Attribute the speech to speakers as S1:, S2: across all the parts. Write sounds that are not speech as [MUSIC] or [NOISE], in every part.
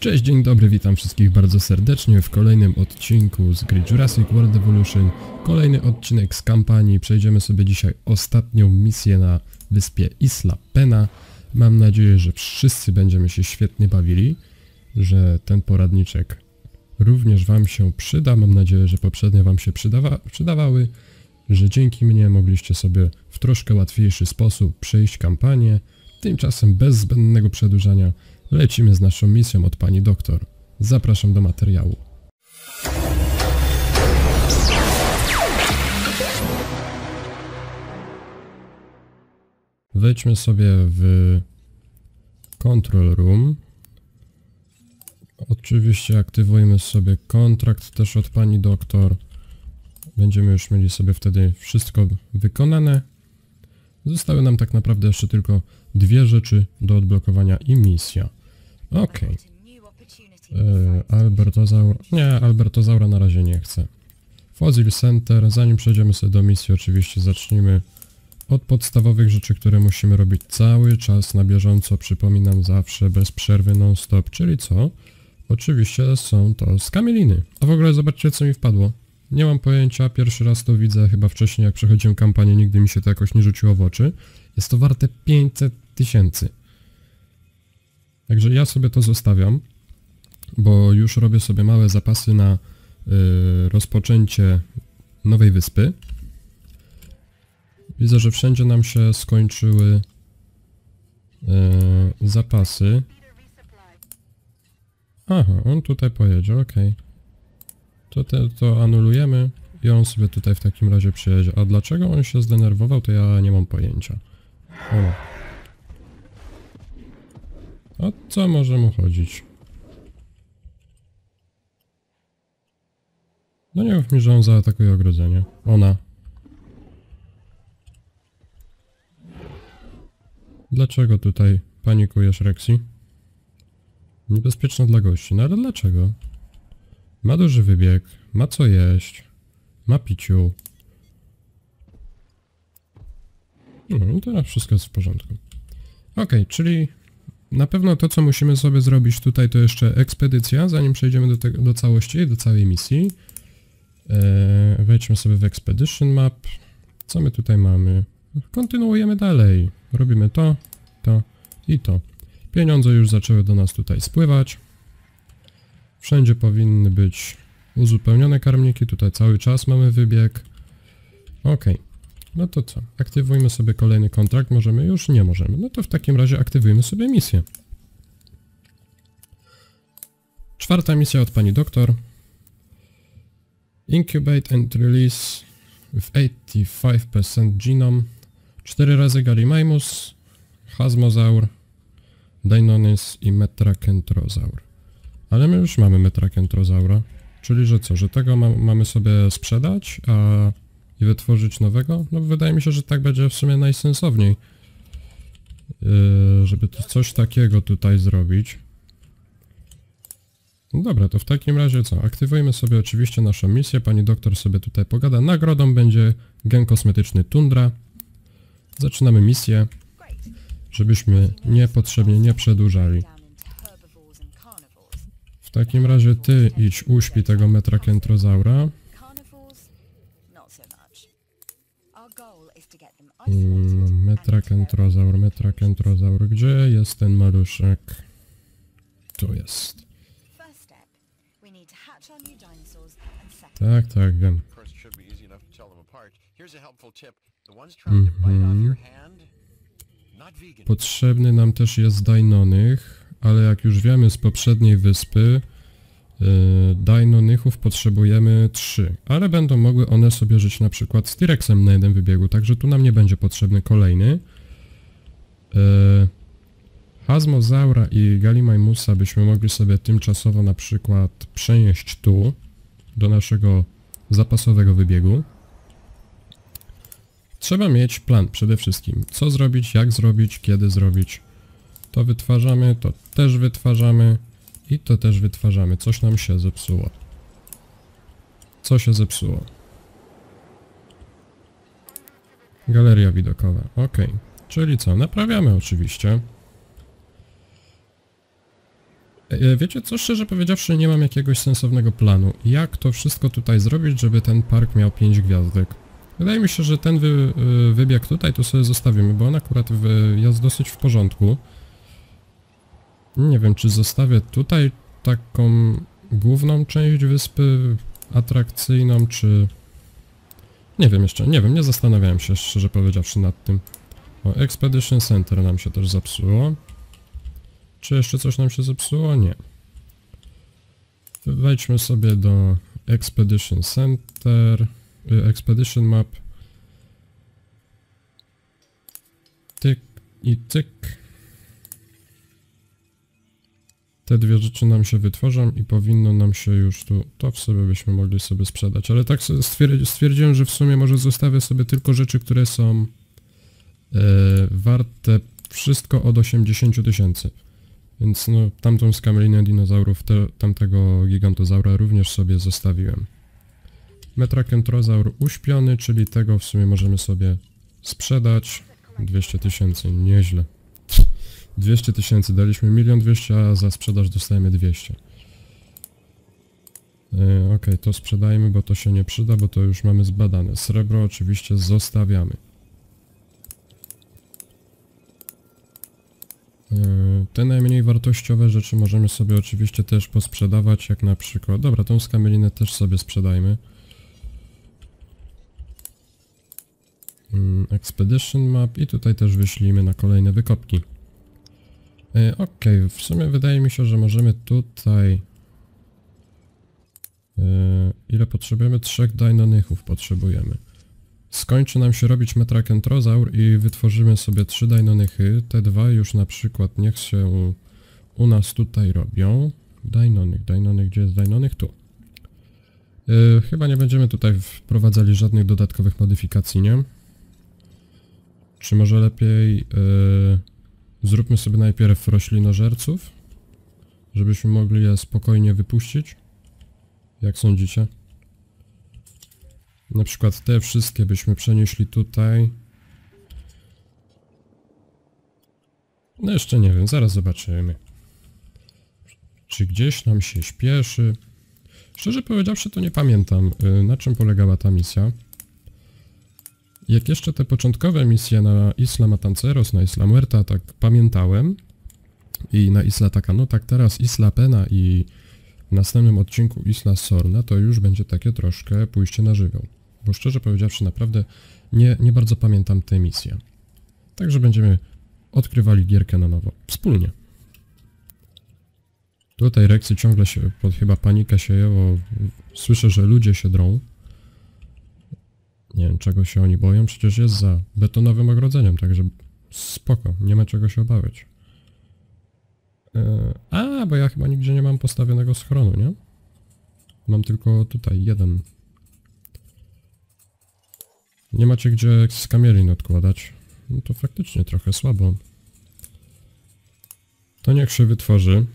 S1: Cześć, dzień dobry, witam wszystkich bardzo serdecznie w kolejnym odcinku z gry Jurassic World Evolution. Kolejny odcinek z kampanii. Przejdziemy sobie dzisiaj ostatnią misję na wyspie Isla Pena. Mam nadzieję, że wszyscy będziemy się świetnie bawili, że ten poradniczek również Wam się przyda. Mam nadzieję, że poprzednie Wam się przydawa przydawały, że dzięki mnie mogliście sobie w troszkę łatwiejszy sposób przejść kampanię. Tymczasem bez zbędnego przedłużania lecimy z naszą misją od pani doktor. Zapraszam do materiału. Wejdźmy sobie w Control Room. Oczywiście aktywujmy sobie kontrakt też od pani doktor. Będziemy już mieli sobie wtedy wszystko wykonane. Zostały nam tak naprawdę jeszcze tylko dwie rzeczy do odblokowania i misja. Okej. Okay. Albertozaur... Nie, Albertozaura na razie nie chcę. Fossil Center. Zanim przejdziemy sobie do misji, oczywiście zacznijmy od podstawowych rzeczy, które musimy robić cały czas na bieżąco. Przypominam zawsze, bez przerwy non-stop. Czyli co? Oczywiście są to skamieliny. A w ogóle zobaczcie, co mi wpadło. Nie mam pojęcia, pierwszy raz to widzę, chyba wcześniej jak przechodziłem kampanię, nigdy mi się to jakoś nie rzuciło w oczy. Jest to warte 500 tysięcy. Także ja sobie to zostawiam, bo już robię sobie małe zapasy na y, rozpoczęcie nowej wyspy. Widzę, że wszędzie nam się skończyły y, zapasy. Aha, on tutaj pojedzie, okej. Okay. To, to anulujemy i on sobie tutaj w takim razie przyjedzie. A dlaczego on się zdenerwował, to ja nie mam pojęcia. O. O co może mu chodzić? No nie mów mi, że on zaatakuje ogrodzenie. Ona. Dlaczego tutaj panikujesz, Rexy? Niebezpieczne dla gości. No ale dlaczego? Ma duży wybieg, ma co jeść, ma piciu. No i teraz wszystko jest w porządku. Ok, czyli na pewno to, co musimy sobie zrobić tutaj, to jeszcze ekspedycja, zanim przejdziemy do, tego, do całości, do całej misji. Eee, wejdźmy sobie w Expedition Map. Co my tutaj mamy? Kontynuujemy dalej. Robimy to, to i to. Pieniądze już zaczęły do nas tutaj spływać. Wszędzie powinny być uzupełnione karmniki, tutaj cały czas mamy wybieg. Ok, no to co? Aktywujmy sobie kolejny kontrakt, możemy już? Nie możemy. No to w takim razie aktywujmy sobie misję. Czwarta misja od pani doktor. Incubate and release with 85% genome. 4 razy Gallimimus, Hasmozaur, Deinonyx i Metrakentrozaur. Ale my już mamy metrakentrozaura. Czyli, że co, że tego ma, mamy sobie sprzedać, a i wytworzyć nowego? No wydaje mi się, że tak będzie w sumie najsensowniej. Yy, żeby to coś takiego tutaj zrobić. No dobra, to w takim razie co? Aktywujemy sobie oczywiście naszą misję. Pani doktor sobie tutaj pogada. Nagrodą będzie gen kosmetyczny Tundra. Zaczynamy misję, żebyśmy niepotrzebnie nie przedłużali. W takim razie ty idź uśpi tego metrakentrozaura. Mm, metrakentrozaur, metrakentrozaur. Gdzie jest ten maluszek? Tu jest. Tak, tak, wiem. Mhm. Potrzebny nam też jest Dainonych ale jak już wiemy z poprzedniej wyspy, yy, Dainonychów potrzebujemy 3, ale będą mogły one sobie żyć na przykład z T-Rexem na jednym wybiegu, także tu nam nie będzie potrzebny kolejny. Yy, Hazmozaura i Galimajmusa byśmy mogli sobie tymczasowo na przykład przenieść tu, do naszego zapasowego wybiegu. Trzeba mieć plan przede wszystkim. Co zrobić, jak zrobić, kiedy zrobić. To wytwarzamy, to też wytwarzamy i to też wytwarzamy. Coś nam się zepsuło. Co się zepsuło? Galeria widokowa. Ok. Czyli co? Naprawiamy oczywiście. E, Wiecie co, szczerze powiedziawszy, nie mam jakiegoś sensownego planu. Jak to wszystko tutaj zrobić, żeby ten park miał 5 gwiazdek? Wydaje mi się, że ten wy, y, wybieg tutaj to sobie zostawimy, bo on akurat jest dosyć w porządku. Nie wiem, czy zostawię tutaj taką główną część wyspy atrakcyjną, czy... Nie wiem jeszcze, nie wiem, nie zastanawiałem się szczerze powiedziawszy nad tym. O, Expedition Center nam się też zepsuło. Czy jeszcze coś nam się zepsuło? Nie. Wejdźmy sobie do Expedition Center, y, Expedition Map. Tyk i tyk. Te dwie rzeczy nam się wytworzą i powinno nam się już tu, to w sobie byśmy mogli sobie sprzedać, ale tak stwierdziłem, że w sumie może zostawię sobie tylko rzeczy, które są e, warte wszystko od 80 000 tysięcy. Więc no, tamtą skamelinę dinozaurów, te, tamtego gigantozaura również sobie zostawiłem. Metrakentrozaur uśpiony, czyli tego w sumie możemy sobie sprzedać. 200 tysięcy, nieźle. 200 tysięcy, daliśmy 1 200 a za sprzedaż dostajemy 200. Yy, ok, to sprzedajmy, bo to się nie przyda, bo to już mamy zbadane. Srebro oczywiście zostawiamy. Yy, Te najmniej wartościowe rzeczy możemy sobie oczywiście też posprzedawać, jak na przykład... Dobra, tą skamielinę też sobie sprzedajmy. Mm, Expedition Map i tutaj też wyślijmy na kolejne wykopki. Yy, Okej, w sumie wydaje mi się, że możemy tutaj... Yy, ile potrzebujemy? Trzech deinonychów potrzebujemy. Skończy nam się robić metrakentrozaur i wytworzymy sobie trzy deinonychy. Te dwa już na przykład niech się u nas tutaj robią. Dainonych, dainonych, gdzie jest dainonych? Tu. Yy, chyba nie będziemy tutaj wprowadzali żadnych dodatkowych modyfikacji, nie? Czy może lepiej zróbmy sobie najpierw roślinożerców, żebyśmy mogli je spokojnie wypuścić? Jak sądzicie? Na przykład te wszystkie byśmy przenieśli tutaj. No jeszcze nie wiem, zaraz zobaczymy. Czy gdzieś nam się śpieszy? Szczerze powiedziawszy to nie pamiętam, y, na czym polegała ta misja. Jak jeszcze te początkowe misje na Isla Matanceros, na Isla Muerta, tak pamiętałem i na Isla Takano, tak teraz Isla Pena i w następnym odcinku Isla Sorna to już będzie takie troszkę pójście na żywioł. Bo szczerze powiedziawszy naprawdę nie, nie bardzo pamiętam tę misję. Także będziemy odkrywali gierkę na nowo. Wspólnie. Tutaj Rexy ciągle się, pod chyba panikę sieje, bo słyszę, że ludzie się drą. Nie wiem, czego się oni boją, przecież jest za betonowym ogrodzeniem, także spoko, nie ma czego się obawiać. Eee, a, bo ja chyba nigdzie nie mam postawionego schronu, nie? Mam tylko tutaj jeden. Nie macie gdzie skamielin odkładać. No to faktycznie trochę słabo. To niech się wytworzy.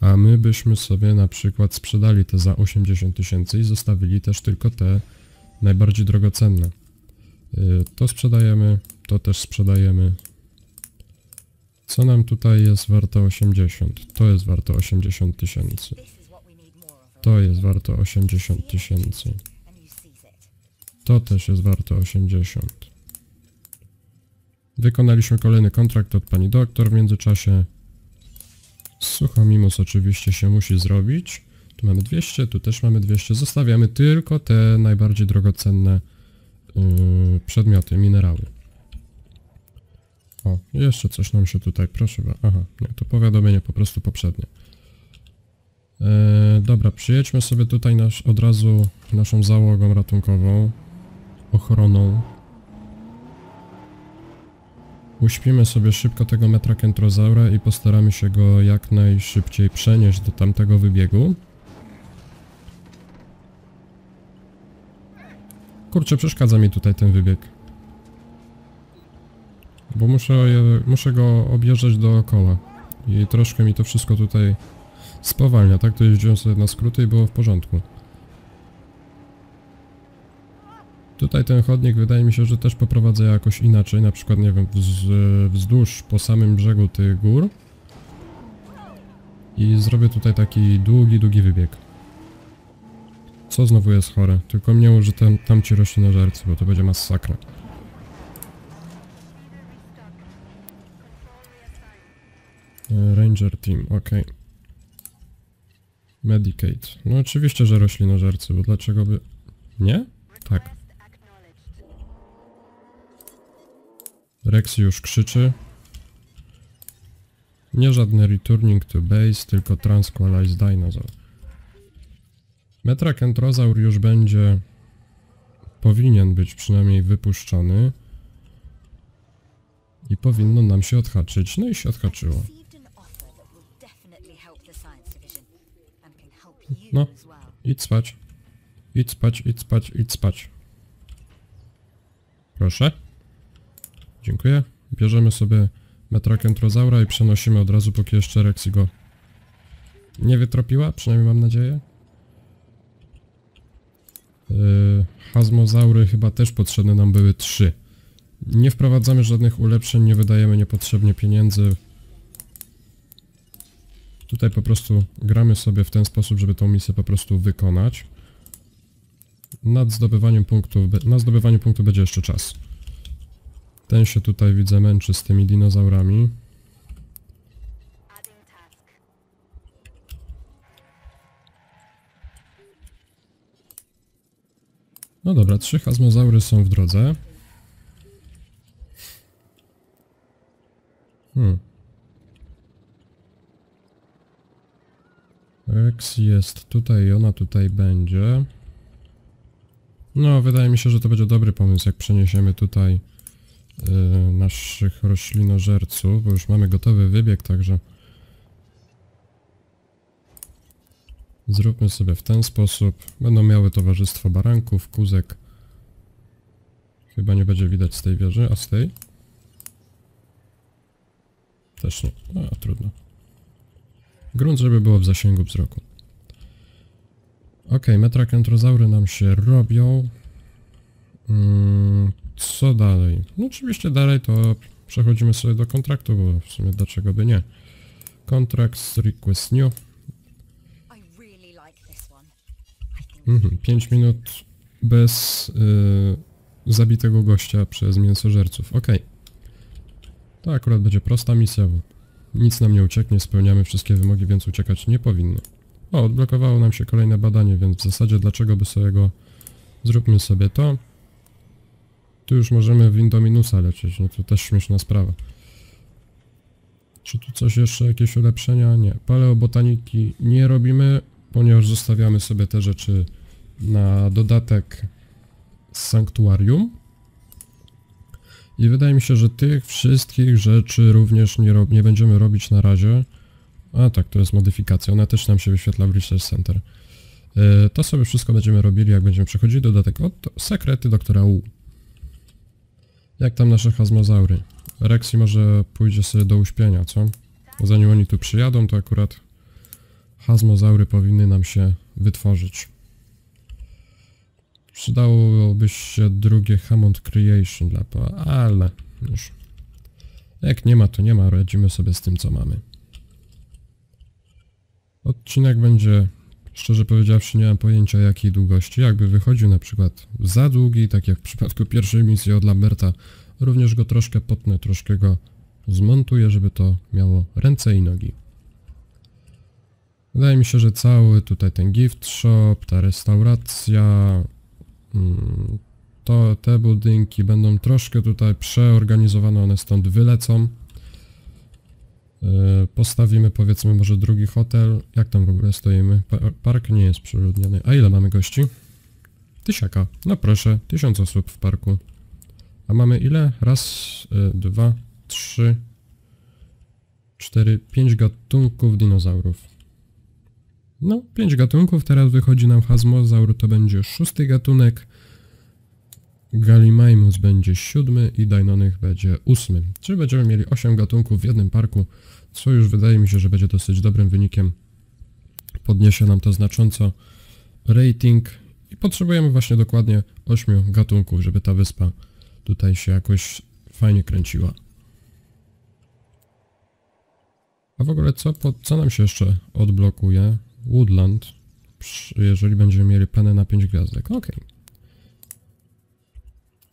S1: A my byśmy sobie na przykład sprzedali te za 80 tysięcy i zostawili też tylko te najbardziej drogocenne. Yy, To sprzedajemy, to też sprzedajemy. Co nam tutaj jest warte 80? To jest warte 80 tysięcy. To jest warte 80 tysięcy. To też jest warte 80. Wykonaliśmy kolejny kontrakt od pani doktor w międzyczasie. Suchomimus oczywiście się musi zrobić. Tu mamy 200, tu też mamy 200. Zostawiamy tylko te najbardziej drogocenne yy, przedmioty, minerały. O, jeszcze coś nam się tutaj, proszę. Aha, nie, to powiadomienie po prostu poprzednie. E, dobra, przyjedźmy sobie tutaj nasz, od razu naszą załogą ratunkową, ochroną. Uśpimy sobie szybko tego metrakentrozaura i postaramy się go jak najszybciej przenieść do tamtego wybiegu. Kurczę, przeszkadza mi tutaj ten wybieg. Bo muszę, je- muszę go objeżdżać dookoła. I troszkę mi to wszystko tutaj spowalnia, tak? To jeździłem sobie na skróty i było w porządku. Tutaj ten chodnik wydaje mi się, że też poprowadzę jakoś inaczej, na przykład, nie wiem, wz, wzdłuż po samym brzegu tych gór. I zrobię tutaj taki długi, długi wybieg. Co znowu jest chore? Tylko mnie uży tam, tam ci roślinożercy, bo to będzie masakra. E, Ranger Team, ok. Medicate. No oczywiście, że roślinożercy, bo dlaczego by... Nie? Tak. Rex już krzyczy. Nie żadny returning to base, tylko Transqualized Dinosaur. Metrakentrozaur już będzie... Powinien być przynajmniej wypuszczony. I powinno nam się odhaczyć. No i się odhaczyło. No. Idź spać. Idź spać, idź spać, idź spać. Proszę. Dziękuję. Bierzemy sobie metrakentrozaura i przenosimy od razu, póki jeszcze Rexy go nie wytropiła, przynajmniej mam nadzieję. Yy, hazmozaury chyba też potrzebne nam były trzy. Nie wprowadzamy żadnych ulepszeń, nie wydajemy niepotrzebnie pieniędzy. Tutaj po prostu gramy sobie w ten sposób, żeby tą misję po prostu wykonać. Nad zdobywaniem punktów, na zdobywaniu punktu będzie jeszcze czas. Ten się tutaj widzę męczy z tymi dinozaurami. No dobra, trzy hazmozaury są w drodze. Hmm. Rex jest tutaj ona tutaj będzie. No, wydaje mi się, że to będzie dobry pomysł, jak przeniesiemy tutaj yy, naszych roślinożerców, bo już mamy gotowy wybieg, także zróbmy sobie w ten sposób. Będą miały towarzystwo baranków, kuzek. Chyba nie będzie widać z tej wieży, a z tej? Też nie. No, trudno. Grunt, żeby było w zasięgu wzroku. Ok, metrakentrozaury nam się robią. Mm, co dalej? No oczywiście dalej to przechodzimy sobie do kontraktu, bo w sumie dlaczego by nie. Contracts request new. Mhm, 5 minut bez y, zabitego gościa przez mięsożerców. Ok. To akurat będzie prosta misja, bo nic nam nie ucieknie, spełniamy wszystkie wymogi, więc uciekać nie powinny. O, odblokowało nam się kolejne badanie, więc w zasadzie dlaczego by sobie go... Zróbmy sobie to. Tu już możemy Windominusa leczyć, no to też śmieszna sprawa. Czy tu coś jeszcze, jakieś ulepszenia? Nie. Paleobotaniki nie robimy, ponieważ zostawiamy sobie te rzeczy na dodatek z sanktuarium. I wydaje mi się, że tych wszystkich rzeczy również nie, nie będziemy robić na razie. A tak, to jest modyfikacja, ona też nam się wyświetla w Research Center. Yy, to sobie wszystko będziemy robili, jak będziemy przechodzili dodatek. O, to sekrety doktora U. Jak tam nasze hazmozaury? Rexy może pójdzie sobie do uśpienia, co? Zanim oni tu przyjadą, to akurat hazmozaury powinny nam się wytworzyć. Przydałoby się drugie Hammond Creation dla po, ale już. Jak nie ma, to nie ma, radzimy sobie z tym, co mamy. Odcinek będzie, szczerze powiedziawszy, nie mam pojęcia jakiej długości. Jakby wychodził na przykład za długi, tak jak w przypadku pierwszej misji od Lamberta, również go troszkę potnę, troszkę go zmontuję, żeby to miało ręce i nogi. Wydaje mi się, że cały tutaj ten gift shop, ta restauracja, mm, to te budynki będą troszkę tutaj przeorganizowane, one stąd wylecą. Yy, Postawimy powiedzmy może drugi hotel. Jak tam w ogóle stoimy? Pa park nie jest przeludniony. A ile mamy gości? Tysiaka. No proszę, tysiąc osób w parku. A mamy ile? Raz, y, dwa, trzy, cztery, pięć gatunków dinozaurów. No, pięć gatunków, teraz wychodzi nam hazmozaur, to będzie szósty gatunek. Gallimimus będzie siódmy i Deinonych będzie ósmy. Czyli będziemy mieli 8 gatunków w jednym parku, co już wydaje mi się, że będzie dosyć dobrym wynikiem. Podniesie nam to znacząco rating i potrzebujemy właśnie dokładnie 8 gatunków, żeby ta wyspa tutaj się jakoś fajnie kręciła. A w ogóle co, po, co nam się jeszcze odblokuje? Woodland, jeżeli będziemy mieli penę na 5 gwiazdek. Okej.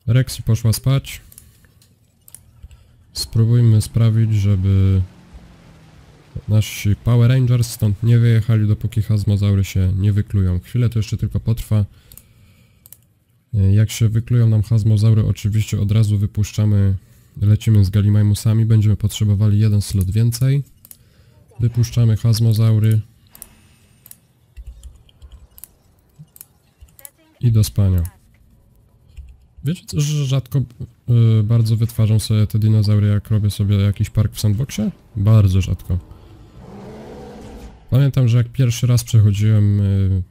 S1: Rexy poszła spać. Spróbujmy sprawić, żeby nasi Power Rangers stąd nie wyjechali, dopóki hazmozaury się nie wyklują. Chwilę to jeszcze tylko potrwa. Jak się wyklują nam hazmozaury, oczywiście od razu wypuszczamy, lecimy z Galimajmusami, będziemy potrzebowali jeden slot więcej. Wypuszczamy hazmozaury. I do spania. Wiecie że rzadko y, bardzo wytwarzam sobie te dinozaury, jak robię sobie jakiś park w sandboxie? Bardzo rzadko. Pamiętam, że jak pierwszy raz przechodziłem y,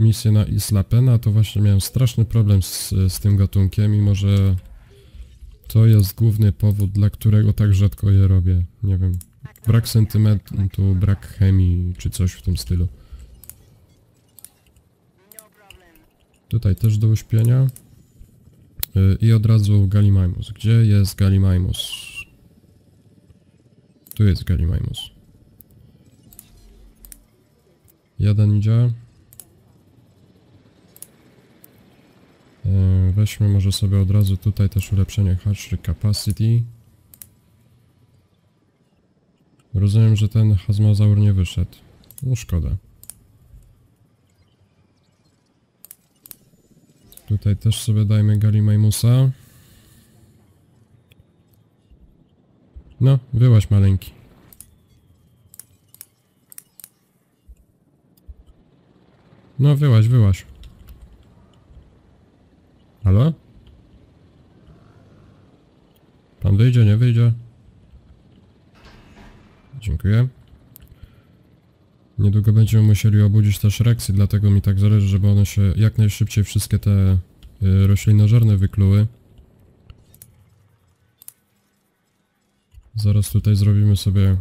S1: misję na Isla Pena, to właśnie miałem straszny problem z, z tym gatunkiem, mimo że to jest główny powód, dla którego tak rzadko je robię. Nie wiem, brak sentymentu, brak chemii, czy coś w tym stylu. Tutaj też do uśpienia. Y, I od razu Galimajmus. Gdzie jest Galimajmus? Tu jest Galimajmus. Jeden idzie. Y, Weźmy może sobie od razu tutaj też ulepszenie hatchery capacity. Rozumiem, że ten hazmozaur nie wyszedł. No szkoda. Tutaj też sobie dajmy Galimajmusa. No, wyłaś maleńki. No, wyłaś, wyłaś. Halo? Pan wyjdzie, nie wyjdzie? Dziękuję. Niedługo będziemy musieli obudzić też Rexy, dlatego mi tak zależy, żeby one się jak najszybciej wszystkie te y, roślinożerne wykluły. Zaraz tutaj zrobimy sobie y,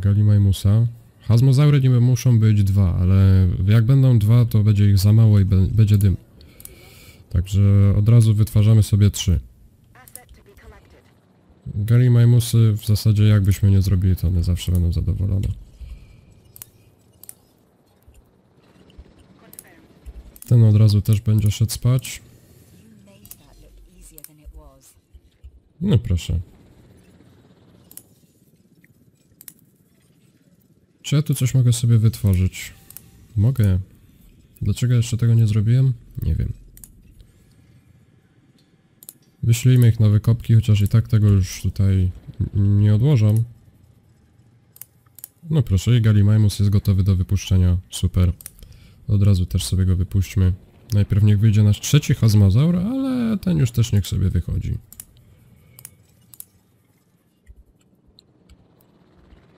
S1: Galimajmusa. Hazmozaury niby muszą być dwa, ale jak będą dwa, to będzie ich za mało i będzie dym. Także od razu wytwarzamy sobie trzy. Galimajmusy w zasadzie jakbyśmy nie zrobili, to one zawsze będą zadowolone. Ten od razu też będzie szedł spać. No proszę. Czy ja tu coś mogę sobie wytworzyć? Mogę. Dlaczego jeszcze tego nie zrobiłem? Nie wiem. Wyślijmy ich na wykopki, chociaż i tak tego już tutaj nie odłożą. No proszę, i Galimajmus jest gotowy do wypuszczenia. Super. Od razu też sobie go wypuśćmy. Najpierw niech wyjdzie nasz trzeci hazmozaur, ale ten już też niech sobie wychodzi.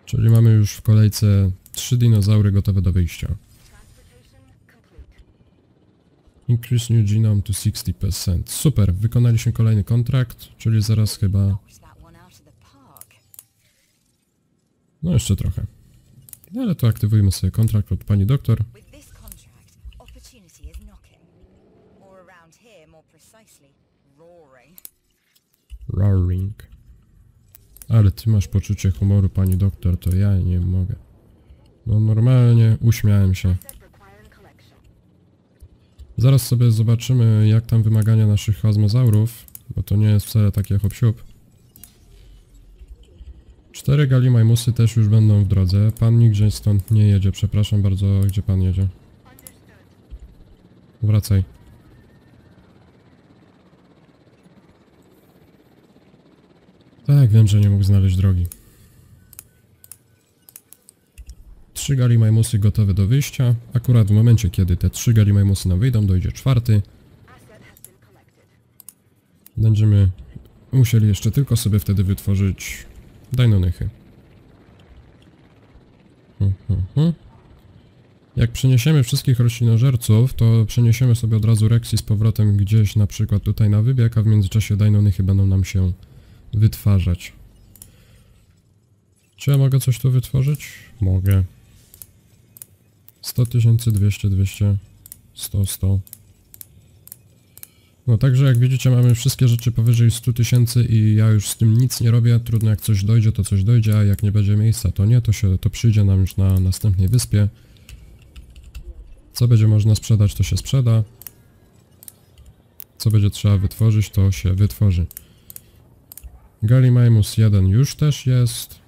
S1: Czyli mamy już w kolejce trzy dinozaury gotowe do wyjścia. Increase new genome to 60%. Super, wykonaliśmy kolejny kontrakt, czyli zaraz chyba... No jeszcze trochę. Ale to aktywujmy sobie kontrakt od pani doktor.
S2: Roaring.
S1: Ale ty masz poczucie humoru, pani doktor, to ja nie mogę. No normalnie uśmiałem się. Zaraz sobie zobaczymy, jak tam wymagania naszych hazmozaurów, bo to nie jest wcale takie hop siup. Cztery galimajmusy też już będą w drodze. Pan nigdzie stąd nie jedzie, przepraszam bardzo, gdzie pan jedzie? Wracaj. Tak, wiem, że nie mógł znaleźć drogi. Trzy galimajmusy gotowe do wyjścia. Akurat w momencie, kiedy te trzy galimajmusy nam wyjdą, dojdzie czwarty. Będziemy musieli jeszcze tylko sobie wtedy wytworzyć dajnonychy. Hmm, hmm. Jak przeniesiemy wszystkich roślinożerców, to przeniesiemy sobie od razu Rexy z powrotem gdzieś na przykład tutaj na wybieg, a w międzyczasie dajnonychy będą nam się wytwarzać. Czy ja mogę coś tu wytworzyć? Mogę. 100 tysięcy, 200, 200, 100, 100. No także jak widzicie mamy wszystkie rzeczy powyżej 100 tysięcy i ja już z tym nic nie robię, trudno jak coś dojdzie to coś dojdzie, a jak nie będzie miejsca to nie, to się to przyjdzie nam już na następnej wyspie. Co będzie można sprzedać to się sprzeda. Co będzie trzeba wytworzyć to się wytworzy. Gallimimus 1 już też jest.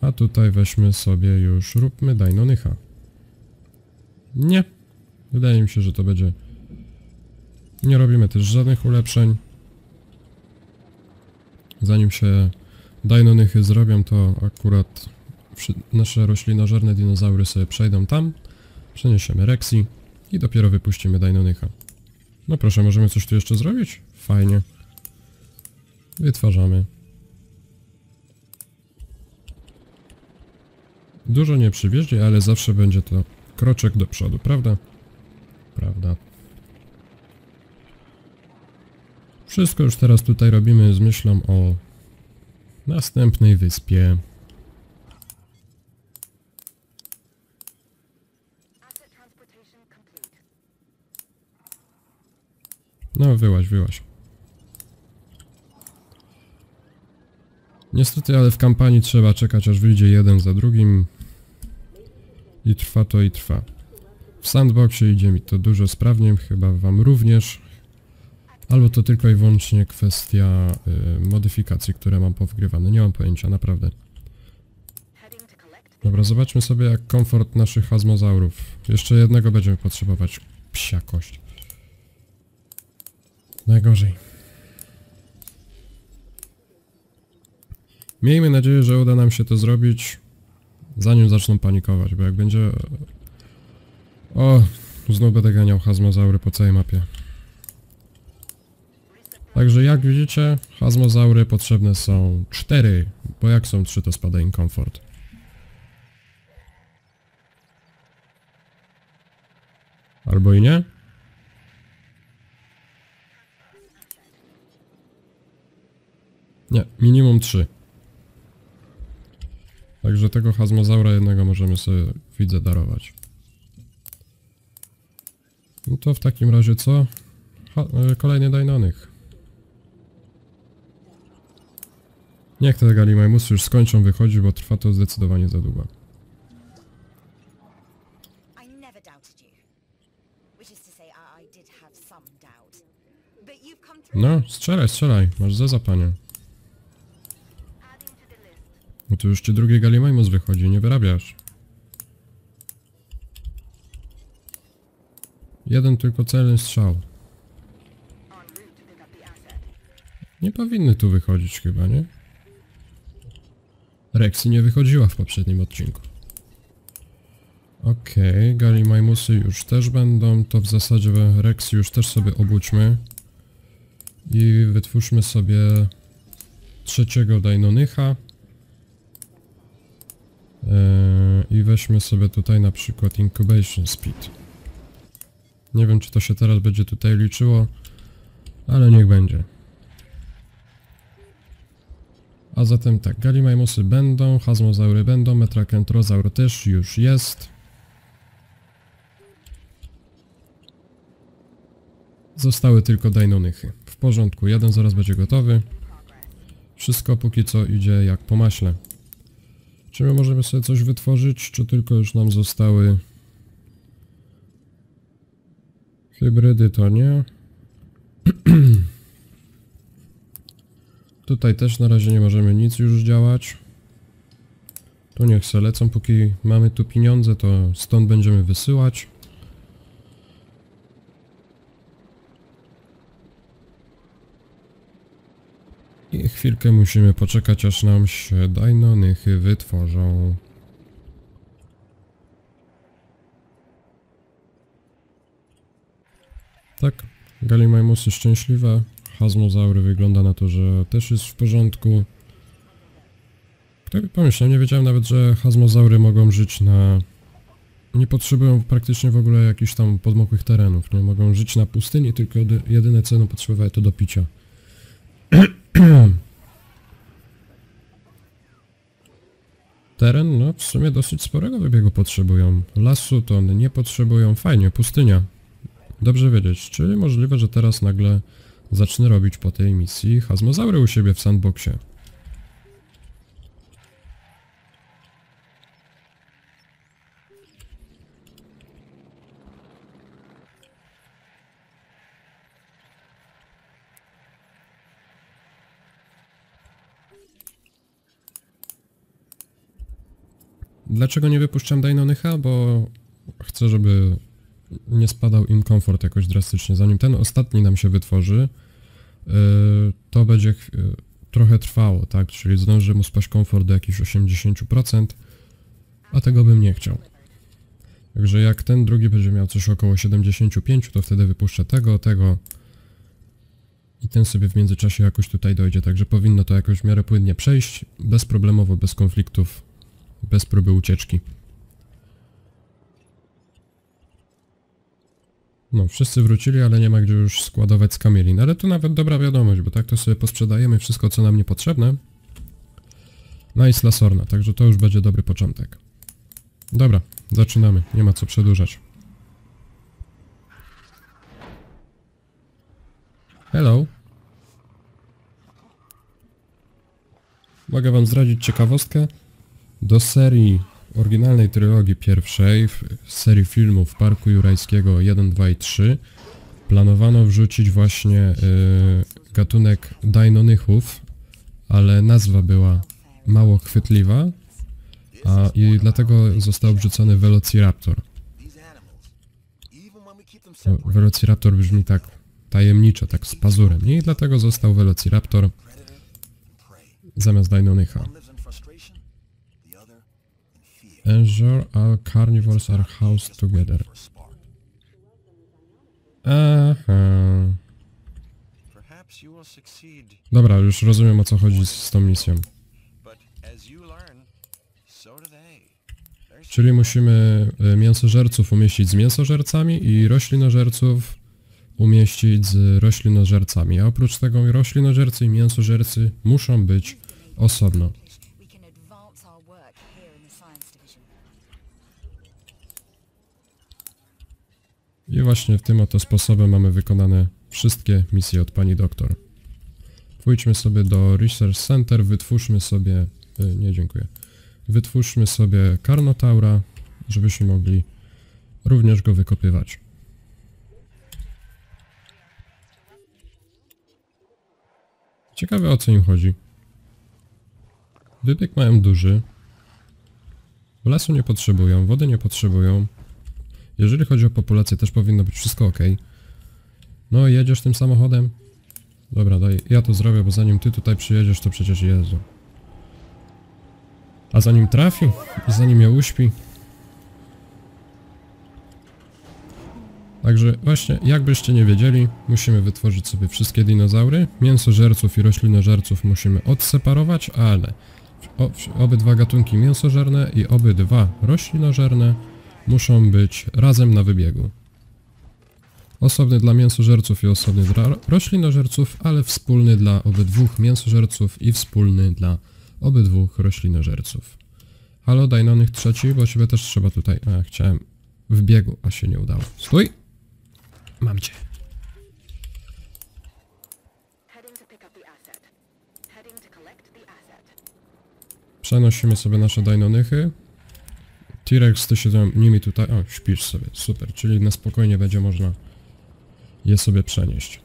S1: A tutaj weźmy sobie już, róbmy Dainonycha. Nie. Wydaje mi się, że to będzie... Nie robimy też żadnych ulepszeń. Zanim się Dainonychy zrobią, to akurat nasze roślinożerne dinozaury sobie przejdą tam. Przeniesiemy Rexi i dopiero wypuścimy Dainonycha. No proszę, możemy coś tu jeszcze zrobić? Fajnie. Wytwarzamy. Dużo nie przywieźli, ale zawsze będzie to kroczek do przodu, prawda? Prawda. Wszystko już teraz tutaj robimy z myślą o następnej wyspie. No, wyłaź, wyłaź. Niestety, ale w kampanii trzeba czekać, aż wyjdzie jeden za drugim. I trwa to i trwa. W sandboxie idzie mi to dużo sprawniej, chyba wam również. Albo to tylko i wyłącznie kwestia y, modyfikacji, które mam powgrywane. Nie mam pojęcia, naprawdę. Dobra, zobaczmy sobie jak komfort naszych hazmozaurów. Jeszcze jednego będziemy potrzebować. Psia kość. Najgorzej. Miejmy nadzieję, że uda nam się to zrobić zanim zaczną panikować, bo jak będzie... O, znów będę ganiał hazmozaury po całej mapie. Także jak widzicie, hazmozaury potrzebne są cztery, bo jak są trzy to spada im komfort. Albo i nie? Nie, minimum 3. Także tego hazmozaura jednego możemy sobie, widzę, darować. No to w takim razie co? Ha, e, kolejny Dainonych. Niech te Galimamusy już skończą wychodzić, bo trwa to zdecydowanie za długo.
S2: I never doubted you. Which is
S1: No
S3: to
S1: już ci drugi Galimamus wychodzi, nie wyrabiasz. Jeden tylko celny strzał. Nie powinny tu wychodzić chyba, nie? Rexy nie wychodziła w poprzednim odcinku. Okej, okay, już też będą, to w zasadzie Rexy już też sobie obudźmy. I wytwórzmy sobie trzeciego Dainonycha. Eee, I weźmy sobie tutaj na przykład Incubation Speed. Nie wiem czy to się teraz będzie tutaj liczyło, ale niech będzie. A zatem tak, Galimajmusy będą, Hazmozaury będą, Metrakentrozaur też już jest. Zostały tylko Dainonychy. W porządku, jeden zaraz będzie gotowy. Wszystko póki co idzie jak po maśle. Czy my możemy sobie coś wytworzyć, czy tylko już nam zostały... Hybrydy to nie. [CLEARS THROAT] Tutaj też na razie nie możemy nic już działać. Tu niech se lecą, póki mamy tu pieniądze, to stąd będziemy wysyłać. I chwilkę musimy poczekać, aż nam się dajnonychy wytworzą. Tak, Galimajmusy szczęśliwe. Hazmozaury wygląda na to, że też jest w porządku. Kto by pomyślał, nie wiedziałem nawet, że hazmozaury mogą żyć na... Nie potrzebują praktycznie w ogóle jakichś tam podmokłych terenów, nie? Mogą żyć na pustyni, tylko jedy- jedyne co będą potrzebowały to do picia. Teren, no w sumie dosyć sporego wybiegu potrzebują. Lasu to one nie potrzebują. Fajnie, pustynia. Dobrze wiedzieć, czyli możliwe, że teraz nagle zacznę robić po tej misji hazmozaury u siebie w sandboxie. Dlaczego nie wypuszczam Dainonycha? Bo chcę, żeby nie spadał im komfort jakoś drastycznie. Zanim ten ostatni nam się wytworzy, yy, to będzie yy, trochę trwało, tak? Czyli zdąży mu spaść komfort do jakichś 80%, a tego bym nie chciał. Także jak ten drugi będzie miał coś około 75, to wtedy wypuszczę tego, tego i ten sobie w międzyczasie jakoś tutaj dojdzie, także powinno to jakoś w miarę płynnie przejść, bezproblemowo, bez konfliktów, bez próby ucieczki. No, wszyscy wrócili, ale nie ma gdzie już składować skamielin. Ale to nawet dobra wiadomość, bo tak to sobie posprzedajemy wszystko, co nam niepotrzebne. Na Isla Sorna, także to już będzie dobry początek. Dobra, zaczynamy. Nie ma co przedłużać. Hello. Mogę wam zdradzić ciekawostkę. Do serii oryginalnej trylogii pierwszej, serii filmów Parku Jurajskiego 1, 2 i 3 planowano wrzucić właśnie y, gatunek Dainonychów, ale nazwa była mało chwytliwa, a i dlatego został wrzucony Velociraptor. No, Velociraptor brzmi tak tajemniczo, tak z pazurem? I dlatego został Velociraptor zamiast Dainonycha. Ensure all carnivores are housed together. Aha. Dobra, już rozumiem o co chodzi z, tą misją. Czyli musimy y, mięsożerców umieścić z mięsożercami i roślinożerców umieścić z roślinożercami. A oprócz tego roślinożercy i mięsożercy muszą być osobno. I właśnie w tym oto sposobem mamy wykonane wszystkie misje od pani doktor. Pójdźmy sobie do Research Center, wytwórzmy sobie... y, Nie, dziękuję. Wytwórzmy sobie Karnotaura, żebyśmy mogli również go wykopywać. Ciekawe o co im chodzi. Wybieg mają duży. Lasu nie potrzebują, wody nie potrzebują. Jeżeli chodzi o populację, też powinno być wszystko ok. No, jedziesz tym samochodem? Dobra, daj, ja to zrobię, bo zanim ty tutaj przyjedziesz, to przecież Jezu. A zanim trafi i zanim mnie uśpi. Także właśnie, jakbyście nie wiedzieli, musimy wytworzyć sobie wszystkie dinozaury. Mięsożerców i roślinożerców musimy odseparować, ale obydwa gatunki mięsożerne i obydwa roślinożerne muszą być razem na wybiegu. Osobny dla mięsożerców i osobny dla ro- roślinożerców, ale wspólny dla obydwóch mięsożerców i wspólny dla obydwóch roślinożerców. Halo, Dajnonych trzeci, bo ciebie też trzeba tutaj... A, chciałem w biegu, a się nie udało. Stój! Mam cię. Przenosimy sobie nasze Dajnonychy. T-Rex, ty się tam nimi tutaj... O, śpisz sobie, super. Czyli na spokojnie będzie można je sobie przenieść.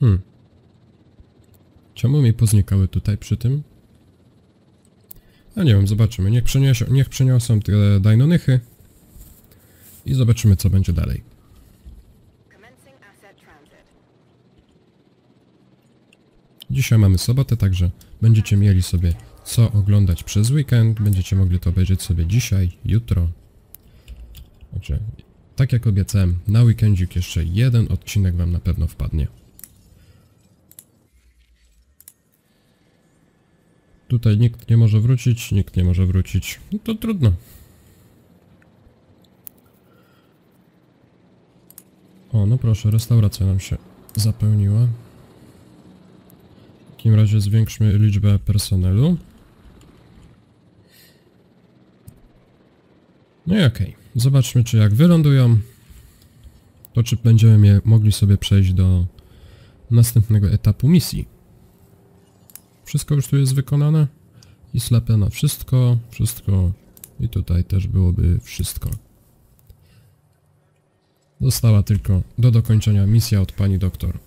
S1: Hmm. Czemu mi poznikały tutaj przy tym? A nie wiem, zobaczymy. Niech, przeniosą, niech przeniosą te Dajnonychy i zobaczymy co będzie dalej. Dzisiaj mamy sobotę, także będziecie mieli sobie co oglądać przez weekend. Będziecie mogli to obejrzeć sobie dzisiaj, jutro. Także Tak jak obiecałem, na weekendzik jeszcze jeden odcinek wam na pewno wpadnie. Tutaj nikt nie może wrócić, nikt nie może wrócić. No to trudno. O, no proszę, restauracja nam się zapełniła. W takim razie zwiększmy liczbę personelu. No i okej. Zobaczmy, czy jak wylądują, to czy będziemy mogli sobie przejść do następnego etapu misji. Wszystko już tu jest wykonane. I slapę na wszystko, wszystko. I tutaj też byłoby wszystko. Została tylko do dokończenia misja od pani doktor.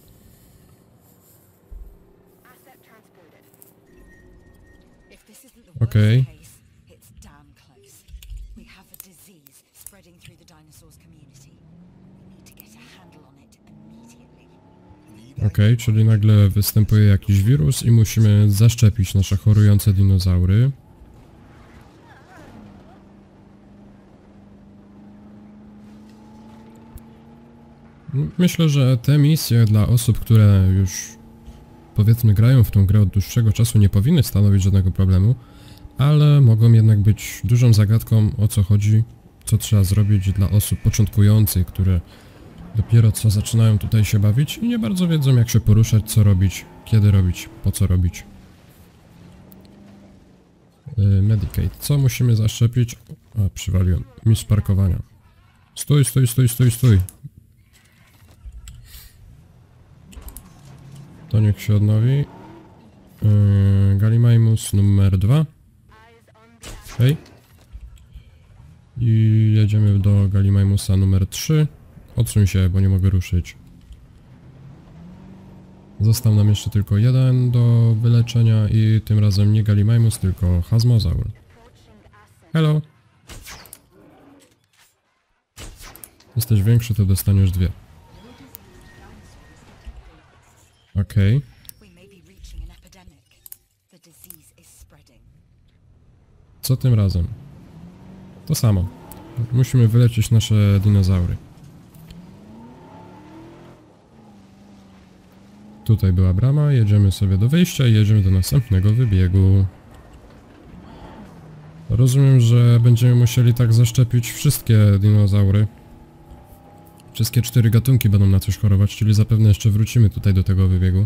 S2: Worst
S1: Okay.
S2: Immediately.
S1: Okej, czyli nagle występuje jakiś wirus i musimy zaszczepić nasze chorujące dinozaury. Myślę, że te misje dla osób, które już powiedzmy grają w tą grę od dłuższego czasu nie powinny stanowić żadnego problemu, ale mogą jednak być dużą zagadką o co chodzi, co trzeba zrobić dla osób początkujących, które dopiero co zaczynają tutaj się bawić i nie bardzo wiedzą jak się poruszać, co robić, kiedy robić, po co robić. Yy, Medicaid. Co musimy zaszczepić? A, przywaliłem. Mistrz parkowania. Stój, stój, stój, stój, stój. To niech się odnowi. Yy, Galimaimus numer 2. Hej. I jedziemy do Galimaimusa numer 3. Odsuń się, bo nie mogę ruszyć. Został nam jeszcze tylko jeden do wyleczenia i tym razem nie Galimaimus, tylko Hazmozaur. Hello. Jesteś większy, to dostaniesz dwie. Okej.
S2: Spreading.
S1: Co tym razem? To samo. Musimy wyleczyć nasze dinozaury. Tutaj była brama, jedziemy sobie do wyjścia i jedziemy do następnego wybiegu. Rozumiem, że będziemy musieli tak zaszczepić wszystkie dinozaury. Wszystkie cztery gatunki będą na coś chorować, czyli zapewne jeszcze wrócimy tutaj do tego wybiegu.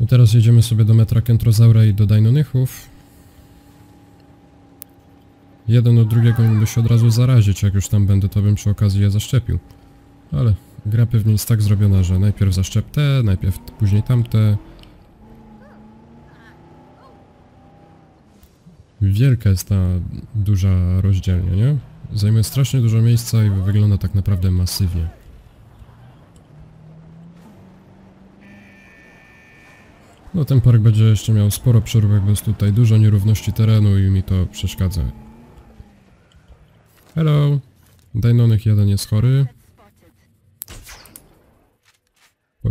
S1: I teraz jedziemy sobie do metra Kentrozaura i do Deinonychów. Jeden od drugiego mógłby się od razu zarazić, jak już tam będę, to bym przy okazji je zaszczepił. Ale gra pewnie jest tak zrobiona, że najpierw zaszczep te, najpierw później tamte. Wielka jest ta duża rozdzielnia, nie? Zajmuje strasznie dużo miejsca i wygląda tak naprawdę masywnie. No ten park będzie jeszcze miał sporo przeróbek, bo jest tutaj dużo nierówności terenu i mi to przeszkadza. Hello! Dajnonych jeden jest chory.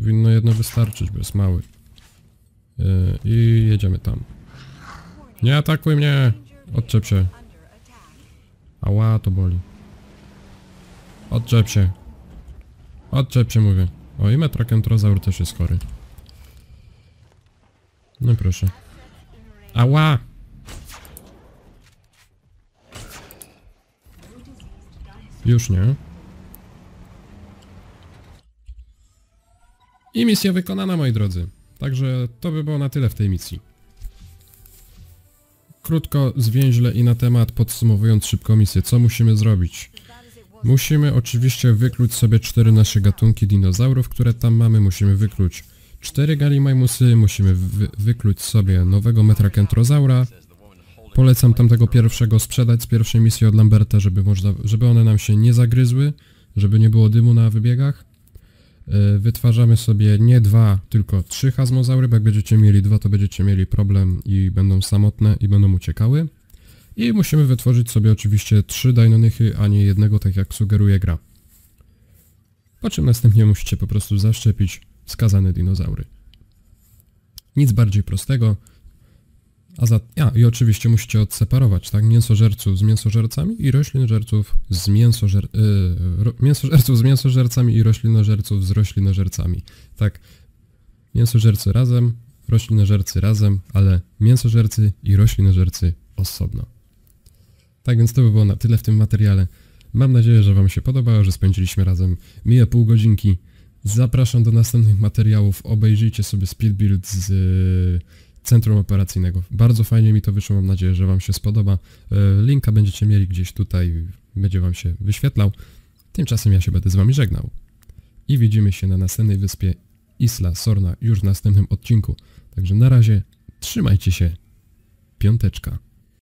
S1: Powinno jedno wystarczyć, bo jest mały. Yy, I jedziemy tam. Nie atakuj mnie! Odczep się. Ała, to boli. Odczep się. Odczep się, mówię. O, i metrakentrozaur też jest chory. No proszę. Ała! Już nie. I misja wykonana, moi drodzy. Także to by było na tyle w tej misji. Krótko, zwięźle i na temat, podsumowując szybko misję, co musimy zrobić? Musimy oczywiście wykluć sobie cztery nasze gatunki dinozaurów, które tam mamy. Musimy wykluć cztery galimajmusy, musimy wy wykluć sobie nowego metrakentrozaura. Polecam tamtego pierwszego sprzedać z pierwszej misji od Lamberta, żeby, można, żeby one nam się nie zagryzły, żeby nie było dymu na wybiegach. Yy, Wytwarzamy sobie nie dwa, tylko trzy hazmozaury, bo jak będziecie mieli dwa, to będziecie mieli problem i będą samotne i będą uciekały. I musimy wytworzyć sobie oczywiście trzy dajnonychy, a nie jednego, tak jak sugeruje gra. Po czym następnie musicie po prostu zaszczepić skazane dinozaury. Nic bardziej prostego. A, za, a i oczywiście musicie odseparować, tak? Mięsożerców z mięsożercami i roślinożerców z mięsożer, yy, ro, mięsożerców z mięsożercami i roślinożerców z roślinożercami. Tak, mięsożercy razem, roślinożercy razem, ale mięsożercy i roślinożercy osobno. Tak więc to by było na tyle w tym materiale. Mam nadzieję, że Wam się podobało, że spędziliśmy razem mije pół godzinki. Zapraszam do następnych materiałów. Obejrzyjcie sobie speed build z centrum operacyjnego. Bardzo fajnie mi to wyszło, mam nadzieję, że Wam się spodoba. Y, Linka będziecie mieli gdzieś tutaj, będzie Wam się wyświetlał. Tymczasem ja się będę z Wami żegnał. I widzimy się na następnej wyspie Isla Sorna już w następnym odcinku. Także na razie trzymajcie się. Piąteczka.